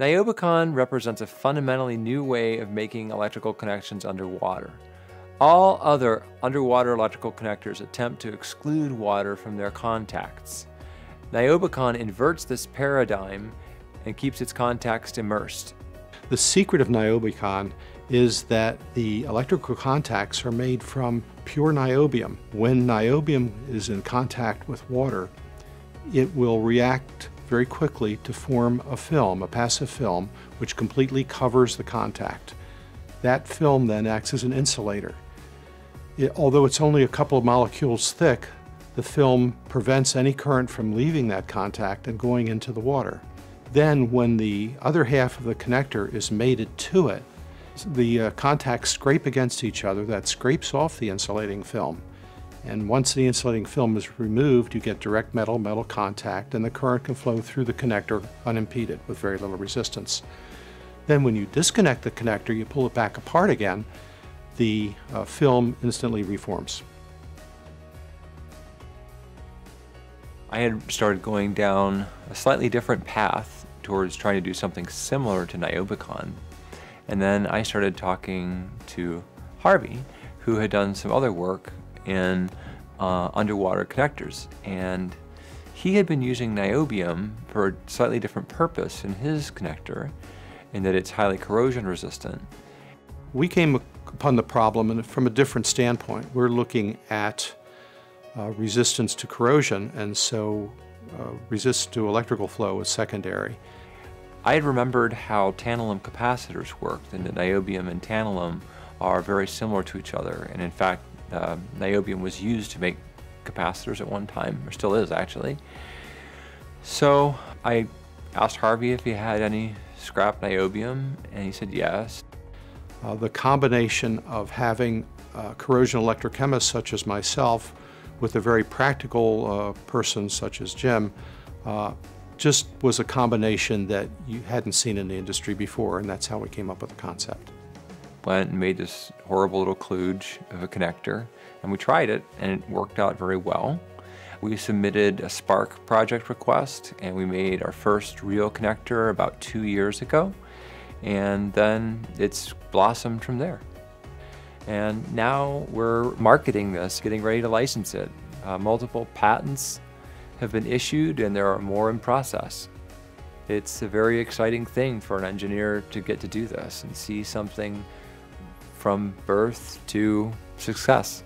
Niobicon represents a fundamentally new way of making electrical connections underwater. All other underwater electrical connectors attempt to exclude water from their contacts. Niobicon inverts this paradigm and keeps its contacts immersed. The secret of Niobicon is that the electrical contacts are made from pure niobium. When niobium is in contact with water, it will react very quickly to form a film, a passive film, which completely covers the contact. That film then acts as an insulator. It, although it's only a couple of molecules thick, the film prevents any current from leaving that contact and going into the water. Then when the other half of the connector is mated to it, the uh, contacts scrape against each other, that scrapes off the insulating film. And once the insulating film is removed, you get direct metal-metal contact and the current can flow through the connector unimpeded with very little resistance. Then when you disconnect the connector, you pull it back apart again, the uh, film instantly reforms. I had started going down a slightly different path towards trying to do something similar to Niobicon. And then I started talking to Harvey, who had done some other work in uh, underwater connectors. And he had been using niobium for a slightly different purpose in his connector, in that it's highly corrosion resistant. We came upon the problem from a different standpoint. We're looking at uh, resistance to corrosion, and so uh, resistance to electrical flow is secondary. I had remembered how tantalum capacitors worked, and that niobium and tantalum are very similar to each other. And in fact, uh, niobium was used to make capacitors at one time, or still is actually. So I asked Harvey if he had any scrap niobium, and he said yes. Uh, the combination of having uh, corrosion electrochemists such as myself with a very practical uh, person such as Jim uh, just was a combination that you hadn't seen in the industry before, and that's how we came up with the concept went and made this horrible little kludge of a connector, and we tried it, and it worked out very well. We submitted a Spark project request, and we made our first real connector about two years ago, and then it's blossomed from there. And now we're marketing this, getting ready to license it. Uh, multiple patents have been issued, and there are more in process. It's a very exciting thing for an engineer to get to do this and see something from birth to success.